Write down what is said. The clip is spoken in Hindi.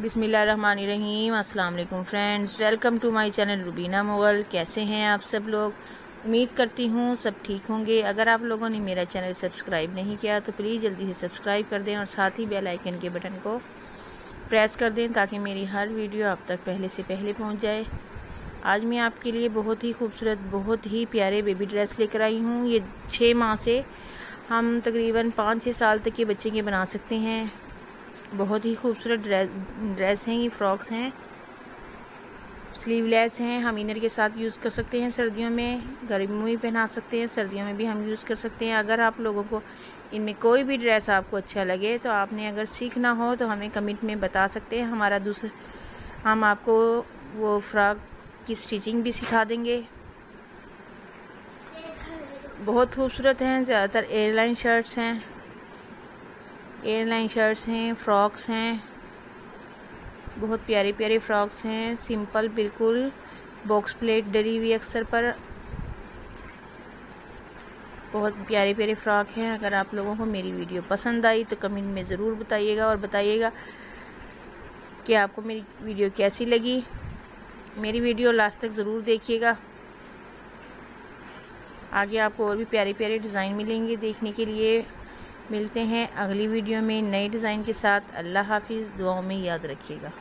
अस्सलाम वालेकुम friends, welcome to my channel Rubina Mughal. कैसे हैं आप सब लोग? उम्मीद करती हूँ सब ठीक होंगे। अगर आप लोगों ने मेरा चैनल सब्सक्राइब नहीं किया तो प्लीज़ जल्दी से सब्सक्राइब कर दें और साथ ही बेल आइकन के बटन को प्रेस कर दें ताकि मेरी हर वीडियो आप तक पहले से पहले पहुँच जाए। आज मैं आपके लिए बहुत ही खूबसूरत, बहुत ही प्यारे बेबी ड्रेस लेकर आई हूँ। ये छः माह से हम तकरीबन पाँच छः साल तक के बच्चे के बना सकते हैं। बहुत ही खूबसूरत ड्रेस ड्रेस हैं, ये फ्रॉक्स हैं। स्लीवलेस हैं, हम इनर के साथ यूज़ कर सकते हैं सर्दियों में गर्मियों में भी पहना सकते हैं, सर्दियों में भी हम यूज़ कर सकते हैं। अगर आप लोगों को इनमें कोई भी ड्रेस आपको अच्छा लगे तो आपने अगर सीखना हो तो हमें कमेंट में बता सकते हैं। हमारा दूसरा हम आपको वो फ्रॉक की स्टिचिंग भी सिखा देंगे। बहुत खूबसूरत हैं, ज़्यादातर एयरलाइन शर्ट्स हैं। एयरलाइन शर्ट्स हैं, फ्रॉक्स हैं, बहुत प्यारे प्यारे फ्रॉक्स हैं, सिंपल बिल्कुल, बॉक्स प्लेट डरी हुई अक्सर पर। बहुत प्यारे प्यारे फ्रॉक हैं, अगर आप लोगों को मेरी वीडियो पसंद आई तो कमेंट में ज़रूर बताइएगा और बताइएगा कि आपको मेरी वीडियो कैसी लगी। मेरी वीडियो लास्ट तक ज़रूर देखिएगा। आगे आपको और भी प्यारे प्यारे डिज़ाइन मिलेंगे देखने के लिए। मिलते हैं अगली वीडियो में नए डिज़ाइन के साथ। अल्लाह हाफिज़, दुआओं में याद रखिएगा।